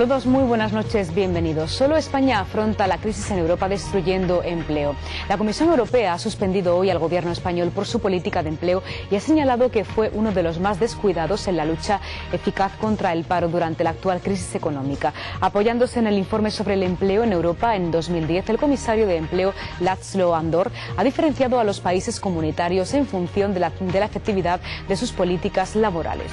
Saludos, muy buenas noches, bienvenidos. Solo España afronta la crisis en Europa destruyendo empleo. La Comisión Europea ha suspendido hoy al gobierno español por su política de empleo y ha señalado que fue uno de los más descuidados en la lucha eficaz contra el paro durante la actual crisis económica. Apoyándose en el informe sobre el empleo en Europa en 2010, el comisario de empleo László Andor ha diferenciado a los países comunitarios en función de la, de la efectividad de sus políticas laborales.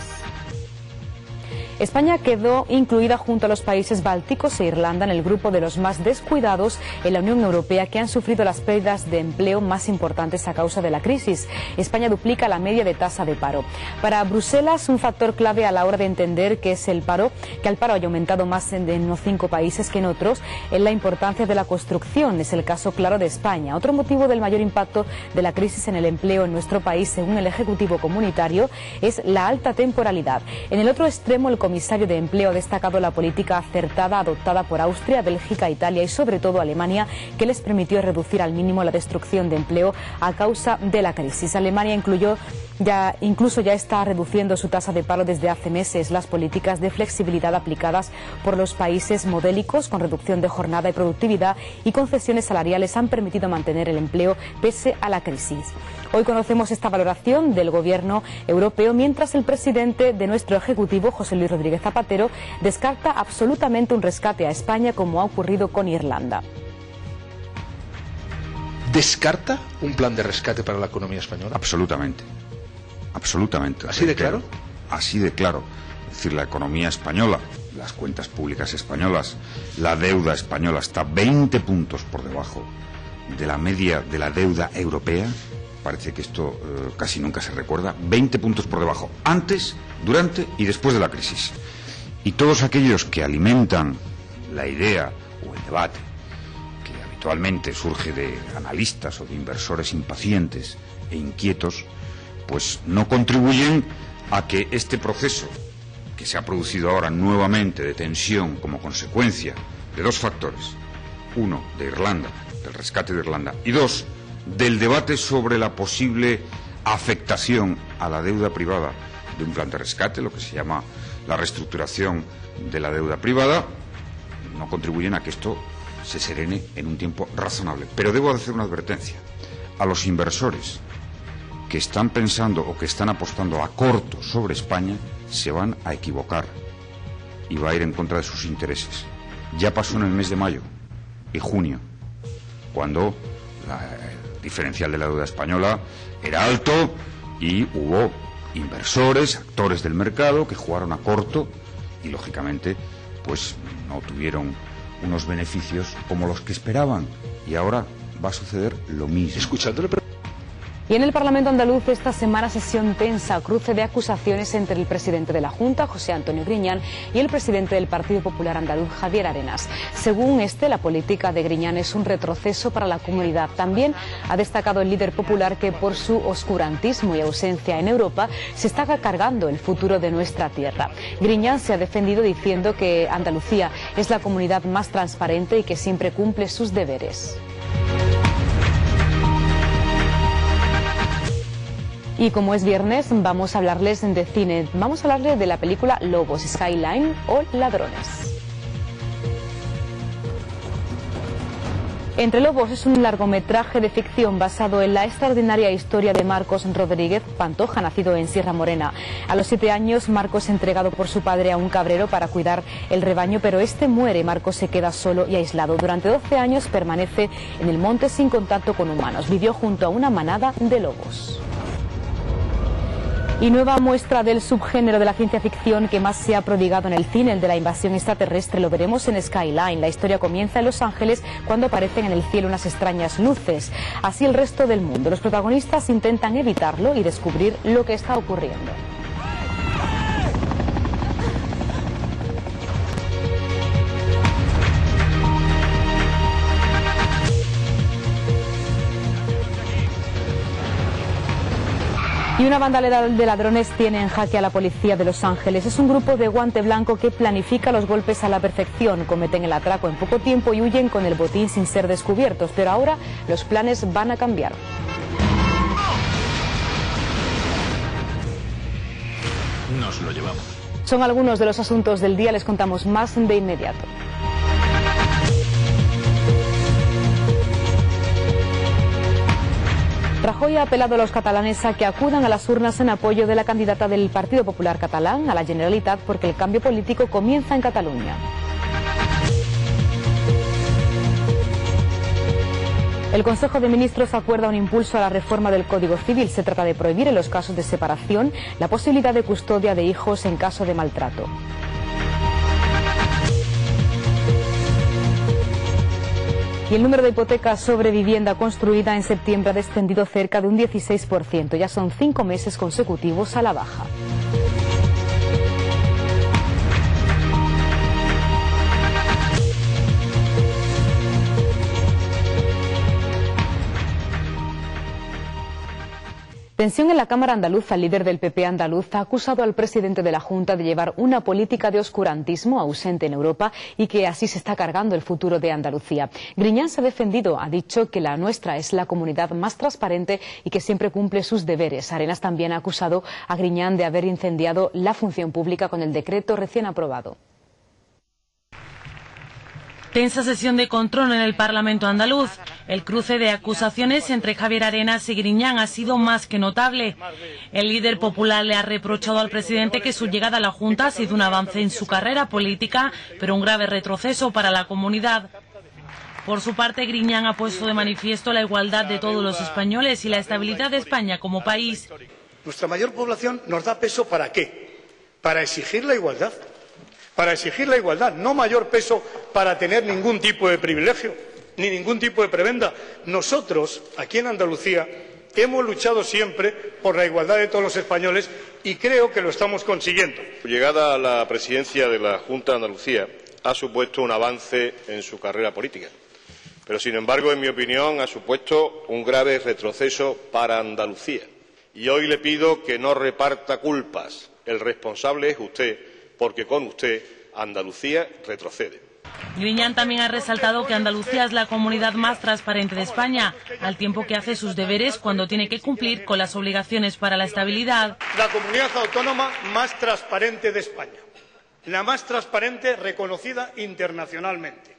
España quedó incluida junto a los países bálticos e Irlanda en el grupo de los más descuidados en la Unión Europea que han sufrido las pérdidas de empleo más importantes a causa de la crisis. España duplica la media de tasa de paro. Para Bruselas, un factor clave a la hora de entender qué es el paro, que el paro haya aumentado más en, en unos cinco países que en otros, es la importancia de la construcción. Es el caso claro de España. Otro motivo del mayor impacto de la crisis en el empleo en nuestro país, según el Ejecutivo Comunitario, es la alta temporalidad. En el otro extremo, el comisario de Empleo ha destacado la política acertada adoptada por Austria, Bélgica, Italia y sobre todo Alemania, que les permitió reducir al mínimo la destrucción de empleo a causa de la crisis. Alemania incluyó ya, incluso ya está reduciendo su tasa de paro desde hace meses. Las políticas de flexibilidad aplicadas por los países modélicos con reducción de jornada y productividad y concesiones salariales han permitido mantener el empleo pese a la crisis. Hoy conocemos esta valoración del Gobierno europeo mientras el presidente de nuestro Ejecutivo, José Luis Rodríguez Zapatero, descarta absolutamente un rescate a España como ha ocurrido con Irlanda. ¿Descarta un plan de rescate para la economía española? Absolutamente. Absolutamente. ¿Así de claro? Así de claro. Es decir, la economía española, las cuentas públicas españolas, la deuda española está 20 puntos por debajo de la media de la deuda europea. Parece que esto eh, casi nunca se recuerda. 20 puntos por debajo, antes, durante y después de la crisis. Y todos aquellos que alimentan la idea o el debate que habitualmente surge de analistas o de inversores impacientes e inquietos, pues no contribuyen a que este proceso que se ha producido ahora nuevamente de tensión como consecuencia de dos factores, uno de Irlanda, del rescate de Irlanda, y dos, del debate sobre la posible afectación a la deuda privada de un plan de rescate, lo que se llama la reestructuración de la deuda privada, no contribuyen a que esto se serene en un tiempo razonable. Pero debo hacer una advertencia a los inversores que están pensando o que están apostando a corto sobre España se van a equivocar y va a ir en contra de sus intereses. Ya pasó en el mes de mayo y junio, cuando la, el diferencial de la deuda española era alto y hubo inversores, actores del mercado que jugaron a corto y lógicamente pues no tuvieron unos beneficios como los que esperaban y ahora va a suceder lo mismo. Y en el Parlamento andaluz esta semana sesión tensa, cruce de acusaciones entre el presidente de la Junta, José Antonio Griñán, y el presidente del Partido Popular andaluz, Javier Arenas. Según este, la política de Griñán es un retroceso para la comunidad. También ha destacado el líder popular que por su oscurantismo y ausencia en Europa se está cargando el futuro de nuestra tierra. Griñán se ha defendido diciendo que Andalucía es la comunidad más transparente y que siempre cumple sus deberes. Y como es viernes, vamos a hablarles de cine. Vamos a hablarles de la película Lobos, Skyline o Ladrones. Entre Lobos es un largometraje de ficción basado en la extraordinaria historia de Marcos Rodríguez Pantoja, nacido en Sierra Morena. A los siete años, Marcos es entregado por su padre a un cabrero para cuidar el rebaño, pero este muere. Marcos se queda solo y aislado. Durante 12 años permanece en el monte sin contacto con humanos. Vivió junto a una manada de lobos. Y nueva muestra del subgénero de la ciencia ficción que más se ha prodigado en el cine, el de la invasión extraterrestre, lo veremos en Skyline. La historia comienza en Los Ángeles cuando aparecen en el cielo unas extrañas luces. Así el resto del mundo. Los protagonistas intentan evitarlo y descubrir lo que está ocurriendo. Y una banda de ladrones tiene en jaque a la policía de Los Ángeles. Es un grupo de guante blanco que planifica los golpes a la perfección. Cometen el atraco en poco tiempo y huyen con el botín sin ser descubiertos. Pero ahora los planes van a cambiar. Nos lo llevamos. Son algunos de los asuntos del día, les contamos más de inmediato. Rajoy ha apelado a los catalanes a que acudan a las urnas en apoyo de la candidata del Partido Popular catalán a la Generalitat porque el cambio político comienza en Cataluña. El Consejo de Ministros acuerda un impulso a la reforma del Código Civil. Se trata de prohibir en los casos de separación la posibilidad de custodia de hijos en caso de maltrato. Y el número de hipotecas sobre vivienda construida en septiembre ha descendido cerca de un 16%. Ya son cinco meses consecutivos a la baja. Tensión en la Cámara Andaluza. El líder del PP andaluz ha acusado al presidente de la Junta de llevar una política de oscurantismo ausente en Europa y que así se está cargando el futuro de Andalucía. Griñán se ha defendido, ha dicho que la nuestra es la comunidad más transparente y que siempre cumple sus deberes. Arenas también ha acusado a Griñán de haber incendiado la función pública con el decreto recién aprobado. Tensa sesión de control en el Parlamento andaluz. El cruce de acusaciones entre Javier Arenas y Griñán ha sido más que notable. El líder popular le ha reprochado al presidente que su llegada a la Junta ha sido un avance en su carrera política, pero un grave retroceso para la comunidad. Por su parte, Griñán ha puesto de manifiesto la igualdad de todos los españoles y la estabilidad de España como país. Nuestra mayor población nos da peso para qué? Para exigir la igualdad para exigir la igualdad, no mayor peso para tener ningún tipo de privilegio ni ningún tipo de prebenda. Nosotros, aquí en Andalucía, hemos luchado siempre por la igualdad de todos los españoles y creo que lo estamos consiguiendo. Su llegada a la presidencia de la Junta de Andalucía ha supuesto un avance en su carrera política, pero, sin embargo, en mi opinión, ha supuesto un grave retroceso para Andalucía. Y hoy le pido que no reparta culpas. El responsable es usted porque con usted Andalucía retrocede. Griñán también ha resaltado que Andalucía es la comunidad más transparente de España, al tiempo que hace sus deberes cuando tiene que cumplir con las obligaciones para la estabilidad. La comunidad autónoma más transparente de España, la más transparente reconocida internacionalmente.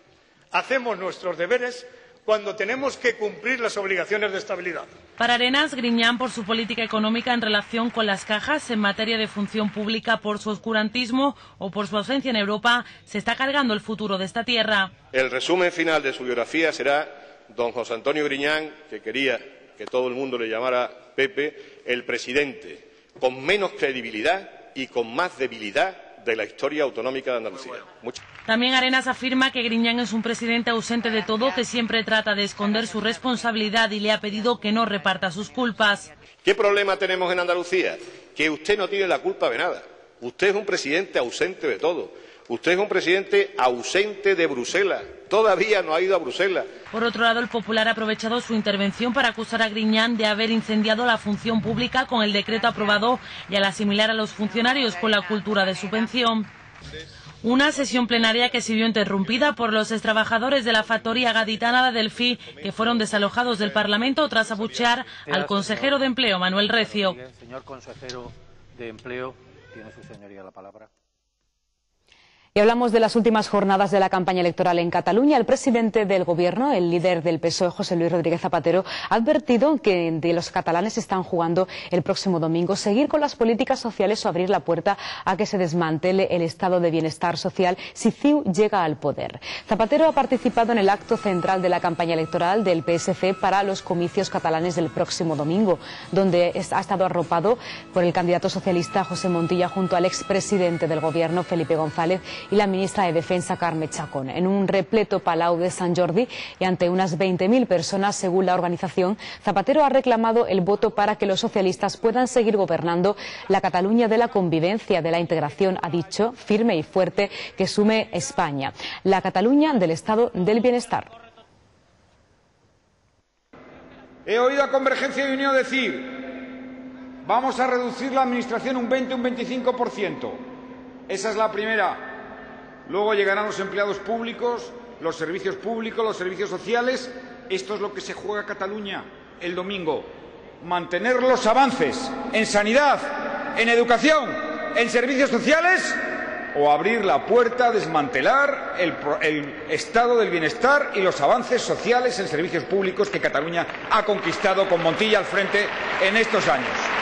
Hacemos nuestros deberes cuando tenemos que cumplir las obligaciones de estabilidad. Para Arenas, Griñán por su política económica en relación con las cajas en materia de función pública por su oscurantismo o por su ausencia en Europa, se está cargando el futuro de esta tierra. El resumen final de su biografía será don José Antonio Griñán, que quería que todo el mundo le llamara Pepe, el presidente con menos credibilidad y con más debilidad de la historia autonómica de Andalucía. También Arenas afirma que Griñán es un presidente ausente de todo, que siempre trata de esconder su responsabilidad y le ha pedido que no reparta sus culpas. ¿Qué problema tenemos en Andalucía? Que usted no tiene la culpa de nada. Usted es un presidente ausente de todo. Usted es un presidente ausente de Bruselas. Todavía no ha ido a Bruselas. Por otro lado, el Popular ha aprovechado su intervención para acusar a Griñán de haber incendiado la función pública con el decreto aprobado y al asimilar a los funcionarios con la cultura de subvención. Una sesión plenaria que se vio interrumpida por los extrabajadores de la factoría gaditana de Delfí, que fueron desalojados del Parlamento tras abuchear al consejero de Empleo, Manuel Recio. Señor consejero de Empleo, tiene su señoría la palabra. Y hablamos de las últimas jornadas de la campaña electoral en Cataluña. El presidente del Gobierno, el líder del PSOE, José Luis Rodríguez Zapatero, ha advertido que los catalanes están jugando el próximo domingo seguir con las políticas sociales o abrir la puerta a que se desmantele el estado de bienestar social si CIU llega al poder. Zapatero ha participado en el acto central de la campaña electoral del PSC para los comicios catalanes del próximo domingo, donde ha estado arropado por el candidato socialista José Montilla junto al expresidente del Gobierno, Felipe González, y la ministra de Defensa, Carme Chacón, en un repleto Palau de San Jordi y ante unas 20.000 personas, según la organización, Zapatero ha reclamado el voto para que los socialistas puedan seguir gobernando la Cataluña de la convivencia, de la integración, ha dicho, firme y fuerte, que sume España, la Cataluña del Estado del Bienestar. He oído a Convergencia y Unión decir vamos a reducir la administración un 20 un 25%. Esa es la primera Luego llegarán los empleados públicos, los servicios públicos, los servicios sociales. Esto es lo que se juega Cataluña el domingo. Mantener los avances en sanidad, en educación, en servicios sociales o abrir la puerta a desmantelar el, el, estado del bienestar y los avances sociales en servicios públicos que Cataluña ha conquistado con Montilla al frente en estos años.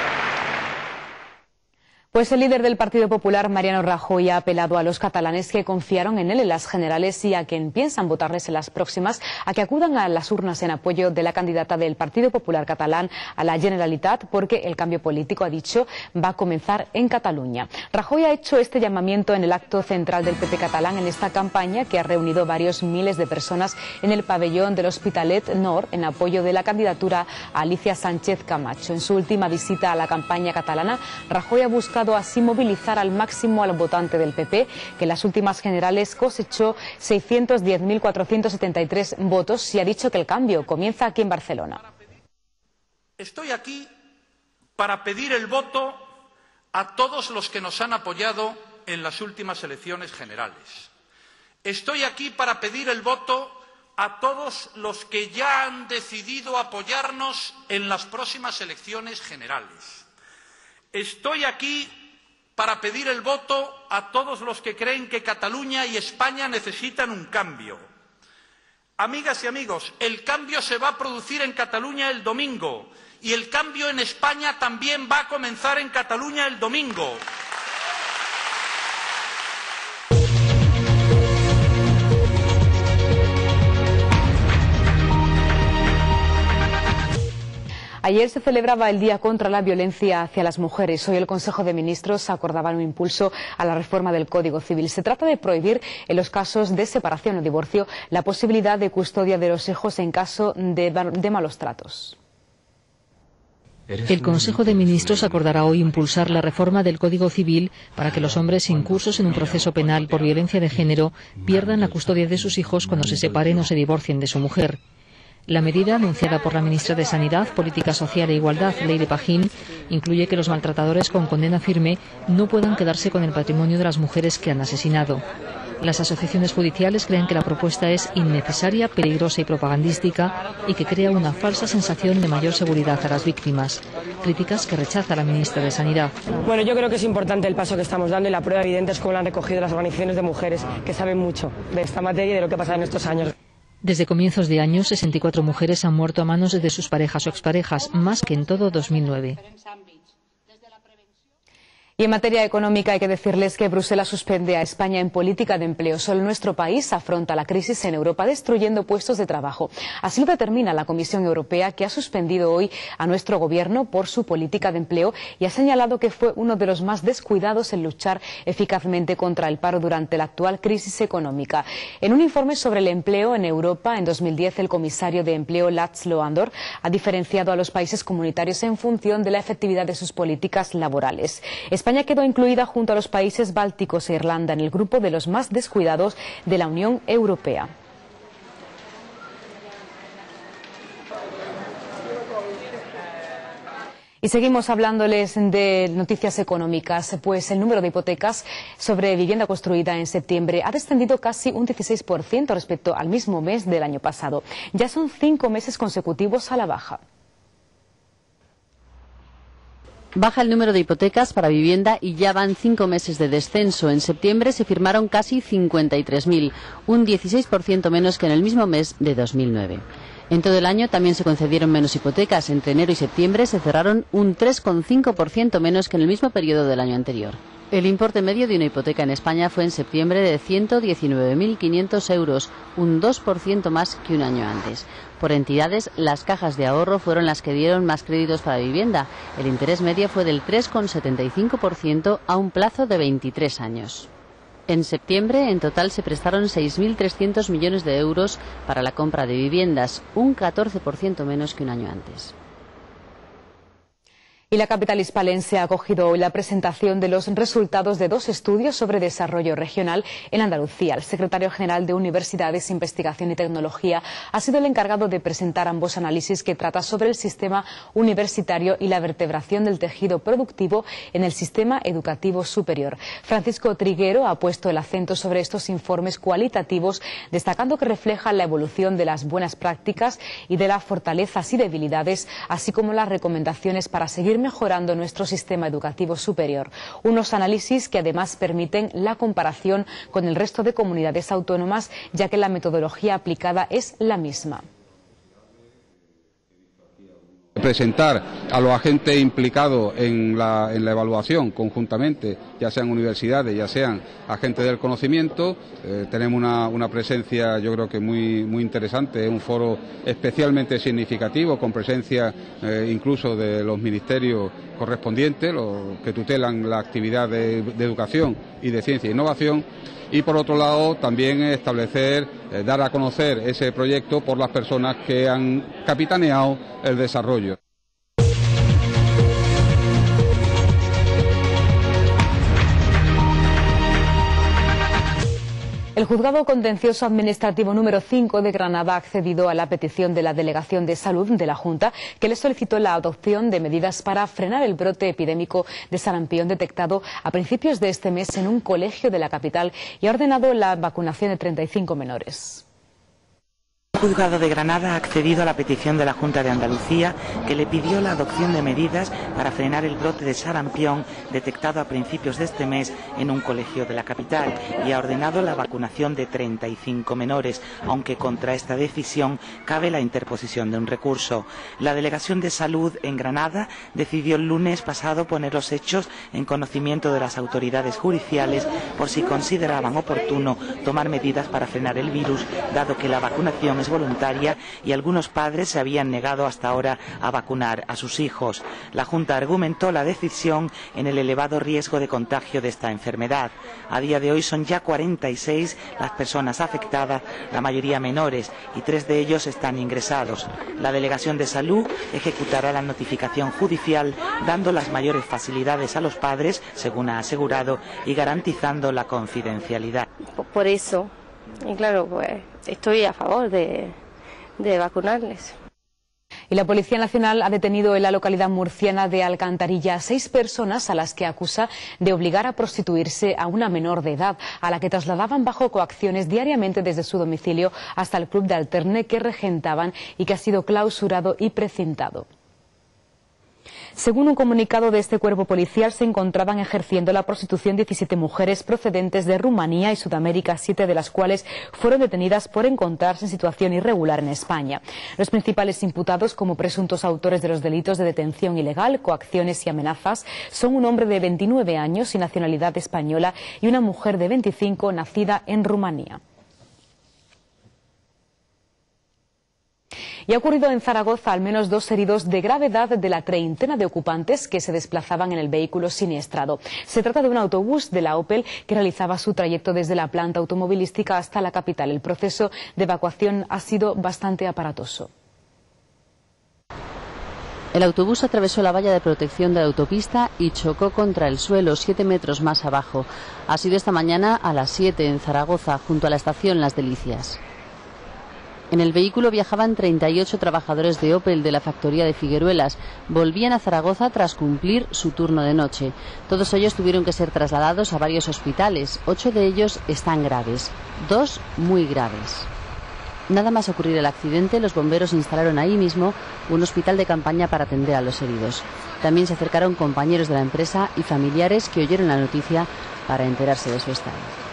Pues el líder del Partido Popular, Mariano Rajoy, ha apelado a los catalanes que confiaron en él en las generales y a quien piensan votarles en las próximas a que acudan a las urnas en apoyo de la candidata del Partido Popular catalán a la Generalitat porque el cambio político, ha dicho, va a comenzar en Cataluña. Rajoy ha hecho este llamamiento en el acto central del PP catalán en esta campaña que ha reunido varios miles de personas en el pabellón del Hospitalet Nord en apoyo de la candidatura a Alicia Sánchez Camacho. En su última visita a la campaña catalana, Rajoy ha buscado así movilizar al máximo al votante del PP, que en las últimas generales cosechó 610.473 votos y ha dicho que el cambio comienza aquí en Barcelona. Estoy aquí para pedir el voto a todos los que nos han apoyado en las últimas elecciones generales. Estoy aquí para pedir el voto a todos los que ya han decidido apoyarnos en las próximas elecciones generales. Estoy aquí para pedir el voto a todos los que creen que Cataluña y España necesitan un cambio. Amigas y amigos, el cambio se va a producir en Cataluña el domingo y el cambio en España también va a comenzar en Cataluña el domingo. Ayer se celebraba el Día contra la Violencia hacia las Mujeres. Hoy el Consejo de Ministros acordaba un impulso a la reforma del Código Civil. Se trata de prohibir en los casos de separación o divorcio la posibilidad de custodia de los hijos en caso de, de malos tratos. El Consejo de Ministros acordará hoy impulsar la reforma del Código Civil para que los hombres incursos en un proceso penal por violencia de género pierdan la custodia de sus hijos cuando se separen o se divorcien de su mujer. La medida, anunciada por la ministra de Sanidad, Política Social e Igualdad, Leire Pajín, incluye que los maltratadores con condena firme no puedan quedarse con el patrimonio de las mujeres que han asesinado. Las asociaciones judiciales creen que la propuesta es innecesaria, peligrosa y propagandística y que crea una falsa sensación de mayor seguridad a las víctimas. Críticas que rechaza la ministra de Sanidad. Bueno, yo creo que es importante el paso que estamos dando y la prueba evidente es cómo lo han recogido las organizaciones de mujeres que saben mucho de esta materia y de lo que ha pasado en estos años. Desde comienzos de año, 64 mujeres han muerto a manos de sus parejas o exparejas, más que en todo 2009. Y en materia económica hay que decirles que Bruselas suspende a España en política de empleo. Solo nuestro país afronta la crisis en Europa destruyendo puestos de trabajo. Así lo determina la Comisión Europea que ha suspendido hoy a nuestro gobierno por su política de empleo y ha señalado que fue uno de los más descuidados en luchar eficazmente contra el paro durante la actual crisis económica. En un informe sobre el empleo en Europa en 2010 el comisario de empleo László Andor ha diferenciado a los países comunitarios en función de la efectividad de sus políticas laborales. España quedó incluida junto a los países bálticos e Irlanda en el grupo de los más descuidados de la Unión Europea. Y seguimos hablándoles de noticias económicas, pues el número de hipotecas sobre vivienda construida en septiembre ha descendido casi un 16% respecto al mismo mes del año pasado. Ya son cinco meses consecutivos a la baja. Baja el número de hipotecas para vivienda y ya van cinco meses de descenso. En septiembre se firmaron casi 53.000, un 16% menos que en el mismo mes de 2009. En todo el año también se concedieron menos hipotecas. Entre enero y septiembre se cerraron un 3,5% menos que en el mismo periodo del año anterior. El importe medio de una hipoteca en España fue en septiembre de 119.500 euros, un 2% más que un año antes. Por entidades, las cajas de ahorro fueron las que dieron más créditos para vivienda. El interés medio fue del 3,75% a un plazo de 23 años. En septiembre, en total, se prestaron 6.300 millones de euros para la compra de viviendas, un 14% menos que un año antes. Y la capital hispalense ha acogido hoy la presentación de los resultados de dos estudios sobre desarrollo regional en Andalucía. El secretario general de Universidades, Investigación y Tecnología ha sido el encargado de presentar ambos análisis que trata sobre el sistema universitario y la vertebración del tejido productivo en el sistema educativo superior. Francisco Triguero ha puesto el acento sobre estos informes cualitativos, destacando que reflejan la evolución de las buenas prácticas y de las fortalezas y debilidades, así como las recomendaciones para seguir mejorando nuestro sistema educativo superior. Unos análisis que además permiten la comparación con el resto de comunidades autónomas, ya que la metodología aplicada es la misma presentar a los agentes implicados en la, evaluación conjuntamente, ya sean universidades, ya sean agentes del conocimiento. Eh, tenemos una, presencia, yo creo que muy, muy interesante, es un foro especialmente significativo, con presencia eh, incluso de los ministerios correspondientes, los que tutelan la actividad de, educación y de ciencia e innovación y por otro lado también establecer, eh, dar a conocer ese proyecto por las personas que han capitaneado el desarrollo. El juzgado contencioso administrativo número 5 de Granada ha accedido a la petición de la Delegación de Salud de la Junta, que le solicitó la adopción de medidas para frenar el brote epidémico de sarampión detectado a principios de este mes en un colegio de la capital y ha ordenado la vacunación de 35 menores. El juzgado de Granada ha accedido a la petición de la Junta de Andalucía que le pidió la adopción de medidas para frenar el brote de sarampión detectado a principios de este mes en un colegio de la capital y ha ordenado la vacunación de 35 menores, aunque contra esta decisión cabe la interposición de un recurso. La Delegación de Salud en Granada decidió el lunes pasado poner los hechos en conocimiento de las autoridades judiciales por si consideraban oportuno tomar medidas para frenar el virus, dado que la vacunación voluntaria y algunos padres se habían negado hasta ahora a vacunar a sus hijos. La Junta argumentó la decisión en el elevado riesgo de contagio de esta enfermedad. A día de hoy son ya 46 las personas afectadas, la mayoría menores, y tres de ellos están ingresados. La Delegación de Salud ejecutará la notificación judicial dando las mayores facilidades a los padres, según ha asegurado, y garantizando la confidencialidad. Por eso y claro, pues estoy a favor de, de vacunarles. Y la Policía Nacional ha detenido en la localidad murciana de Alcantarilla a seis personas a las que acusa de obligar a prostituirse a una menor de edad, a la que trasladaban bajo coacciones diariamente desde su domicilio hasta el club de alterne que regentaban y que ha sido clausurado y precintado. Según un comunicado de este cuerpo policial, se encontraban ejerciendo la prostitución 17 mujeres procedentes de Rumanía y Sudamérica, siete de las cuales fueron detenidas por encontrarse en situación irregular en España. Los principales imputados como presuntos autores de los delitos de detención ilegal, coacciones y amenazas son un hombre de 29 años y nacionalidad española y una mujer de 25 nacida en Rumanía. Y ha ocurrido en Zaragoza al menos dos heridos de gravedad de la treintena de ocupantes que se desplazaban en el vehículo siniestrado. Se trata de un autobús de la Opel que realizaba su trayecto desde la planta automovilística hasta la capital. El proceso de evacuación ha sido bastante aparatoso. El autobús atravesó la valla de protección de la autopista y chocó contra el suelo siete metros más abajo. Ha sido esta mañana a las siete en Zaragoza, junto a la estación Las Delicias. En el vehículo viajaban 38 trabajadores de Opel de la factoría de Figueruelas. Volvían a Zaragoza tras cumplir su turno de noche. Todos ellos tuvieron que ser trasladados a varios hospitales. Ocho de ellos están graves, dos muy graves. Nada más ocurrir el accidente, los bomberos instalaron ahí mismo un hospital de campaña para atender a los heridos. También se acercaron compañeros de la empresa y familiares que oyeron la noticia para enterarse de su estado.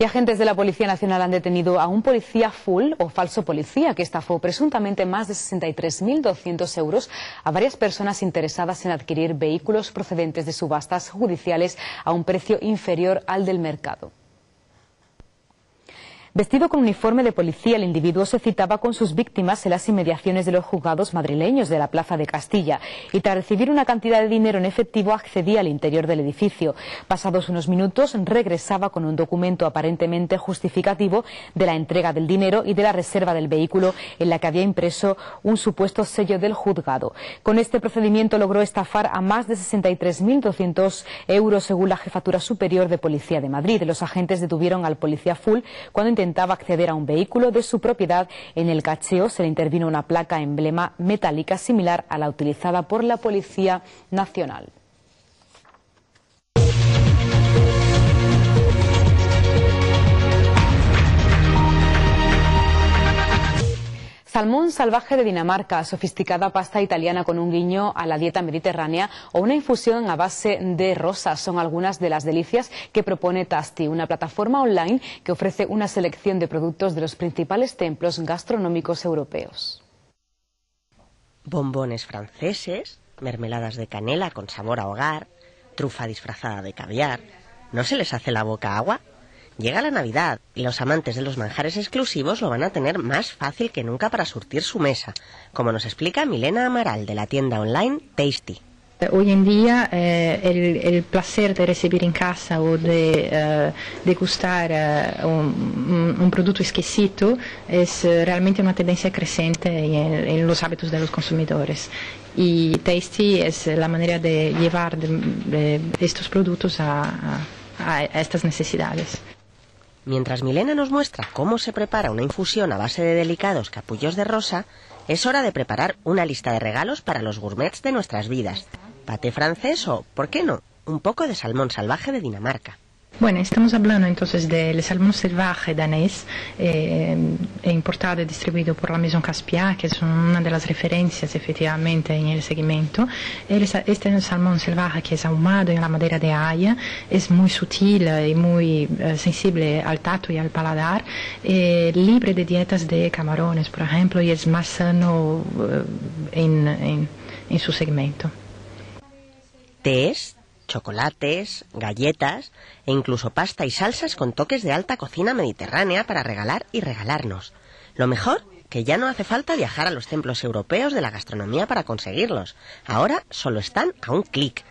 Y agentes de la Policía Nacional han detenido a un policía full o falso policía que estafó presuntamente más de 63.200 euros a varias personas interesadas en adquirir vehículos procedentes de subastas judiciales a un precio inferior al del mercado. Vestido con uniforme de policía, el individuo se citaba con sus víctimas en las inmediaciones de los juzgados madrileños de la Plaza de Castilla y tras recibir una cantidad de dinero en efectivo accedía al interior del edificio. Pasados unos minutos regresaba con un documento aparentemente justificativo de la entrega del dinero y de la reserva del vehículo en la que había impreso un supuesto sello del juzgado. Con este procedimiento logró estafar a más de 63.200 euros según la Jefatura Superior de Policía de Madrid. Los agentes detuvieron al policía full cuando intentaba acceder a un vehículo de su propiedad. En el cacheo se le intervino una placa emblema metálica similar a la utilizada por la Policía Nacional. Salmón salvaje de Dinamarca, sofisticada pasta italiana con un guiño a la dieta mediterránea o una infusión a base de rosas son algunas de las delicias que propone Tasti, una plataforma online que ofrece una selección de productos de los principales templos gastronómicos europeos. Bombones franceses, mermeladas de canela con sabor a hogar, trufa disfrazada de caviar. ¿No se les hace la boca agua? Llega la Navidad y los amantes de los manjares exclusivos lo van a tener más fácil que nunca para surtir su mesa, como nos explica Milena Amaral de la tienda online Tasty. Hoy en día eh, el, placer de recibir en casa o de eh, degustar eh, un, producto exquisito es realmente una tendencia creciente en, los hábitos de los consumidores. Y Tasty es la manera de llevar estos productos a estas necesidades. Mientras Milena nos muestra cómo se prepara una infusión a base de delicados capullos de rosa, es hora de preparar una lista de regalos para los gourmets de nuestras vidas. Pate francés o, ¿por qué no?, un poco de salmón salvaje de Dinamarca. Bueno, estamos hablando entonces del salmón salvaje danés, eh, importado y distribuido por la Maison Caspia, que es una de las referencias efectivamente en el segmento. Este salmón salvaje que es ahumado en la madera de haya, es muy sutil y muy eh, sensible al tacto y al paladar, eh, libre de dietas de camarones, por ejemplo, y es más sano en, en su segmento. ¿Tés? Chocolates, galletas e incluso pasta y salsas con toques de alta cocina mediterránea para regalar y regalarnos. Lo mejor, que ya no hace falta viajar a los templos europeos de la gastronomía para conseguirlos. Ahora solo están a un clic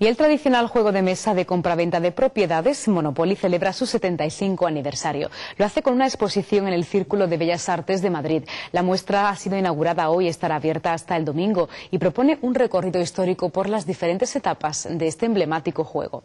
y el tradicional juego de mesa de compraventa de propiedades, Monopoly, celebra su 75 aniversario. Lo hace con una exposición en el Círculo de Bellas Artes de Madrid. La muestra ha sido inaugurada hoy y estará abierta hasta el domingo y propone un recorrido histórico por las diferentes etapas de este emblemático juego.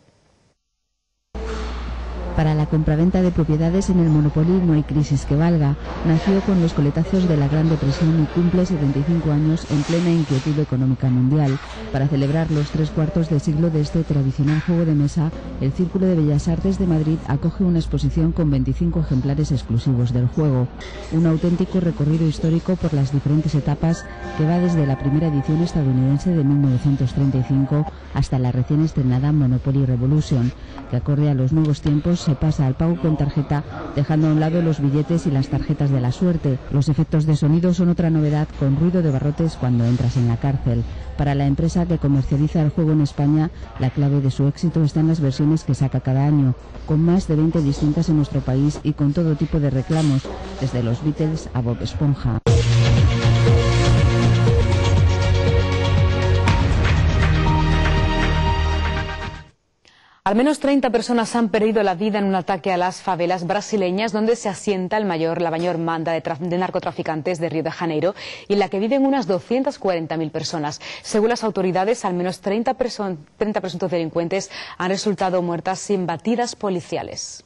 Para la compraventa de propiedades en el Monopoly no hay crisis que valga. Nació con los coletazos de la Gran Depresión y cumple 75 años en plena inquietud económica mundial. Para celebrar los tres cuartos de siglo de este tradicional juego de mesa, el Círculo de Bellas Artes de Madrid acoge una exposición con 25 ejemplares exclusivos del juego. Un auténtico recorrido histórico por las diferentes etapas que va desde la primera edición estadounidense de 1935 hasta la recién estrenada Monopoly Revolution, que acorde a los nuevos tiempos se pasa al pago con tarjeta, dejando a un lado los billetes y las tarjetas de la suerte. Los efectos de sonido son otra novedad con ruido de barrotes cuando entras en la cárcel. Para la empresa que comercializa el juego en España, la clave de su éxito está en las versiones que saca cada año, con más de 20 distintas en nuestro país y con todo tipo de reclamos, desde los Beatles a Bob Esponja. Al menos 30 personas han perdido la vida en un ataque a las favelas brasileñas donde se asienta el mayor, la mayor manda de, narcotraficantes de Río de Janeiro y en la que viven unas 240.000 personas. Según las autoridades, al menos 30, 30 presuntos delincuentes han resultado muertas sin batidas policiales.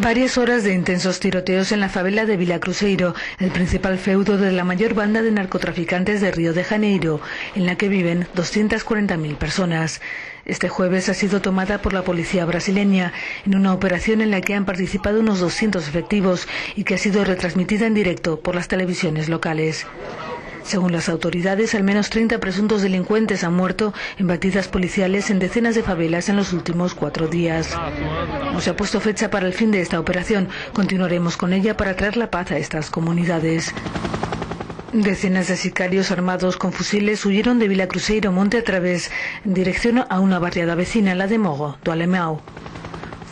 Varias horas de intensos tiroteos en la favela de Vila Cruzeiro, el principal feudo de la mayor banda de narcotraficantes de Río de Janeiro, en la que viven 240.000 personas. Este jueves ha sido tomada por la policía brasileña en una operación en la que han participado unos 200 efectivos y que ha sido retransmitida en directo por las televisiones locales. Según las autoridades, al menos 30 presuntos delincuentes han muerto en batidas policiales en decenas de favelas en los últimos cuatro días. No se ha puesto fecha para el fin de esta operación. Continuaremos con ella para traer la paz a estas comunidades. Decenas de sicarios armados con fusiles huyeron de Vila Cruzeiro Monte a través en dirección a una barriada vecina, la de Mogo, do.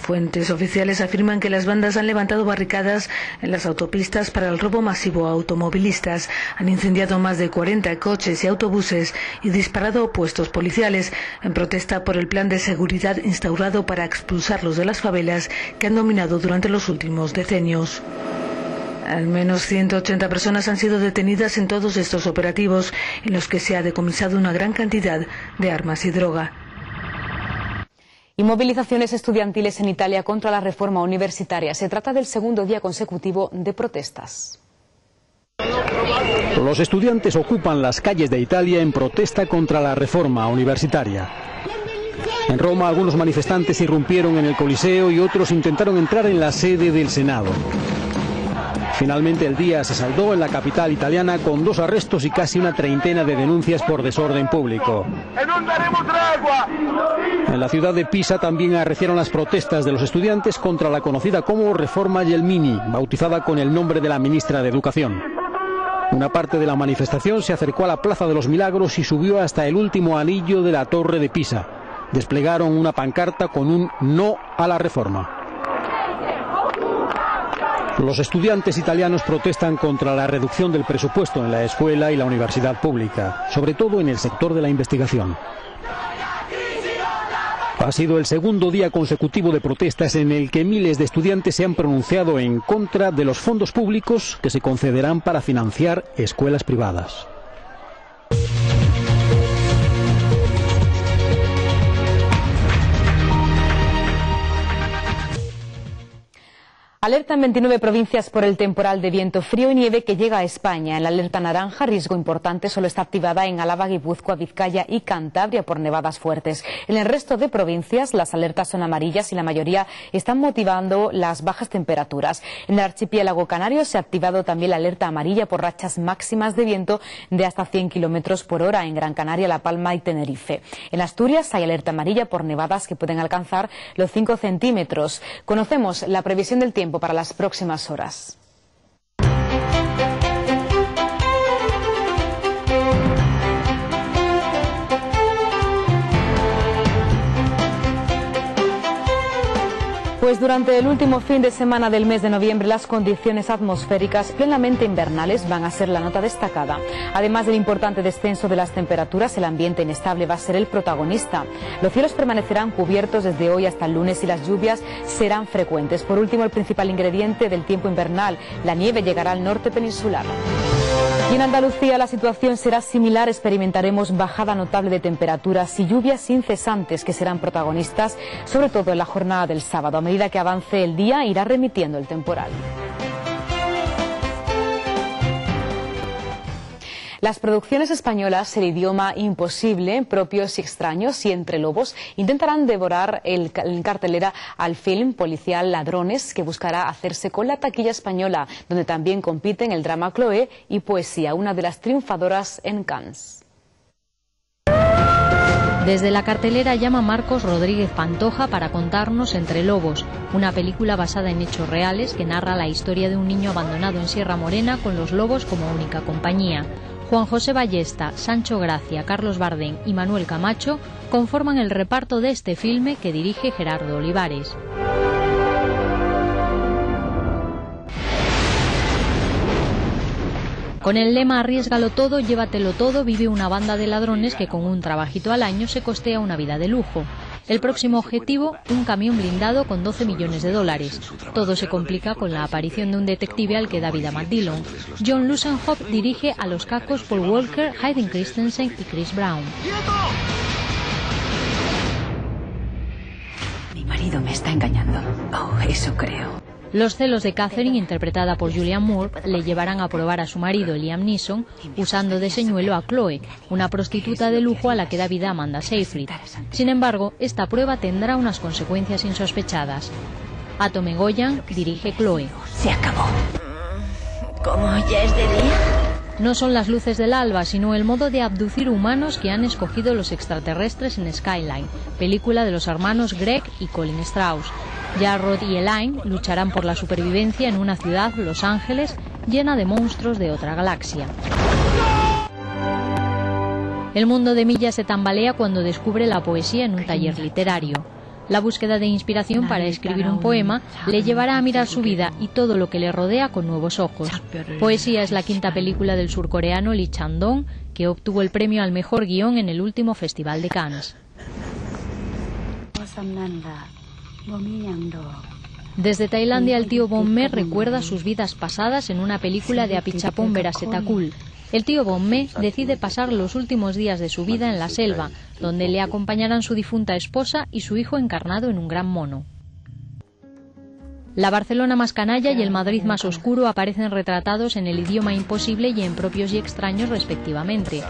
Fuentes oficiales afirman que las bandas han levantado barricadas en las autopistas para el robo masivo a automovilistas, han incendiado más de 40 coches y autobuses y disparado puestos policiales en protesta por el plan de seguridad instaurado para expulsarlos de las favelas que han dominado durante los últimos decenios. Al menos 180 personas han sido detenidas en todos estos operativos, en los que se ha decomisado una gran cantidad de armas y droga y movilizaciones estudiantiles en Italia contra la reforma universitaria. Se trata del segundo día consecutivo de protestas. Los estudiantes ocupan las calles de Italia en protesta contra la reforma universitaria. En Roma algunos manifestantes irrumpieron en el Coliseo y otros intentaron entrar en la sede del Senado. Finalmente el día se saldó en la capital italiana con dos arrestos y casi una treintena de denuncias por desorden público. En la ciudad de Pisa también arrecieron las protestas de los estudiantes contra la conocida como Reforma Gelmini, bautizada con el nombre de la ministra de Educación. Una parte de la manifestación se acercó a la Plaza de los Milagros y subió hasta el último anillo de la Torre de Pisa. Desplegaron una pancarta con un no a la reforma. Los estudiantes italianos protestan contra la reducción del presupuesto en la escuela y la universidad pública, sobre todo en el sector de la investigación. Ha sido el segundo día consecutivo de protestas en el que miles de estudiantes se han pronunciado en contra de los fondos públicos que se concederán para financiar escuelas privadas. Alerta en 29 provincias por el temporal de viento frío y nieve que llega a España. En la alerta naranja, riesgo importante, solo está activada en Álava, Guipúzcoa, Vizcaya y Cantabria por nevadas fuertes. En el resto de provincias, las alertas son amarillas y la mayoría están motivando las bajas temperaturas. En el archipiélago canario se ha activado también la alerta amarilla por rachas máximas de viento de hasta 100 kilómetros por hora en Gran Canaria, La Palma y Tenerife. En Asturias hay alerta amarilla por nevadas que pueden alcanzar los 5 centímetros. Conocemos la previsión del tiempo para las próximas horas. Pues durante el último fin de semana del mes de noviembre las condiciones atmosféricas plenamente invernales van a ser la nota destacada. Además del importante descenso de las temperaturas, el ambiente inestable va a ser el protagonista. Los cielos permanecerán cubiertos desde hoy hasta el lunes y las lluvias serán frecuentes. Por último, el principal ingrediente del tiempo invernal, la nieve, llegará al norte peninsular. Y en Andalucía la situación será similar, experimentaremos bajada notable de temperaturas y lluvias incesantes que serán protagonistas, sobre todo en la jornada del sábado. A medida que avance el día irá remitiendo el temporal. Las producciones españolas, el idioma imposible, propios y extraños y entre lobos, intentarán devorar el, en cartelera al film policial Ladrones, que buscará hacerse con la taquilla española, donde también compiten el drama Chloe y Poesía, una de las triunfadoras en Cannes. Desde la cartelera llama Marcos Rodríguez Pantoja para contarnos Entre Lobos, una película basada en hechos reales que narra la historia de un niño abandonado en Sierra Morena con los lobos como única compañía. Juan José Ballesta, Sancho Gracia, Carlos Bardén y Manuel Camacho conforman el reparto de este filme que dirige Gerardo Olivares. Con el lema Arriesgalo todo, llévatelo todo, vive una banda de ladrones que con un trabajito al año se costea una vida de lujo. El próximo objetivo, un camión blindado con 12 millones de dólares. Todo se complica con la aparición de un detective al que da vida Matt. John Lusenhoff dirige a los cacos Paul Walker, Hayden Christensen y Chris Brown. Mi marido me está engañando. Oh, eso creo. Los celos de Catherine, interpretada por Julian Moore, le llevarán a probar a su marido Liam Neeson usando de señuelo a Chloe, una prostituta de lujo a la que da vida Amanda Seyfried. Sin embargo, esta prueba tendrá unas consecuencias insospechadas. Atome Goyan dirige Chloe. Se acabó. ¿Cómo ya es de día? No son las luces del alba, sino el modo de abducir humanos que han escogido los extraterrestres en Skyline, película de los hermanos Greg y Colin Strauss. Jarrod y Elaine lucharán por la supervivencia en una ciudad, Los Ángeles, llena de monstruos de otra galaxia. El mundo de Milla se tambalea cuando descubre la poesía en un taller literario. La búsqueda de inspiración para escribir un poema le llevará a mirar su vida y todo lo que le rodea con nuevos ojos. Poesía es la quinta película del surcoreano Lee Chang-dong, que obtuvo el premio al mejor guion en el último Festival de Cannes. Desde Tailandia, el tío Bonme recuerda sus vidas pasadas en una película de Apichapón Verasetakul. El tío Bonme decide pasar los últimos días de su vida en la selva, donde le acompañarán su difunta esposa y su hijo encarnado en un gran mono. La Barcelona más canalla y el Madrid más oscuro aparecen retratados en el idioma imposible y en propios y extraños respectivamente.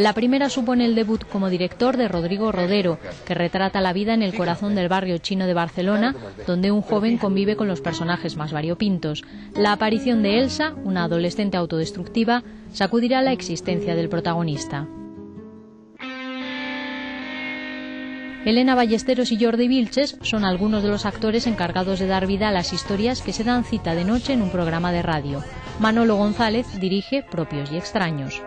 La primera supone el debut como director de Rodrigo Rodero, que retrata la vida en el corazón del barrio chino de Barcelona, donde un joven convive con los personajes más variopintos. La aparición de Elsa, una adolescente autodestructiva, sacudirá la existencia del protagonista. Elena Ballesteros y Jordi Vilches son algunos de los actores encargados de dar vida a las historias que se dan cita de noche en un programa de radio. Manolo González dirige Propios y Extraños.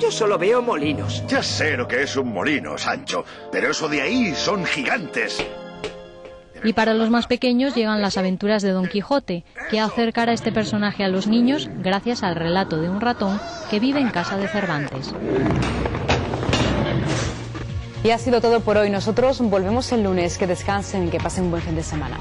Yo solo veo molinos. Ya sé lo que es un molino, Sancho, pero eso de ahí son gigantes. Y para los más pequeños llegan las aventuras de Don Quijote, que acercará a este personaje a los niños gracias al relato de un ratón que vive en casa de Cervantes. Y ha sido todo por hoy. Nosotros volvemos el lunes. Que descansen y que pasen un buen fin de semana.